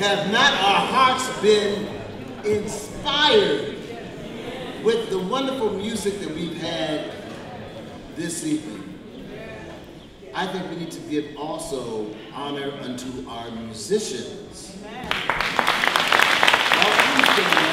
have not our hearts been inspired with the wonderful music that we've had this evening? I think we need to give also honor unto our musicians. Up.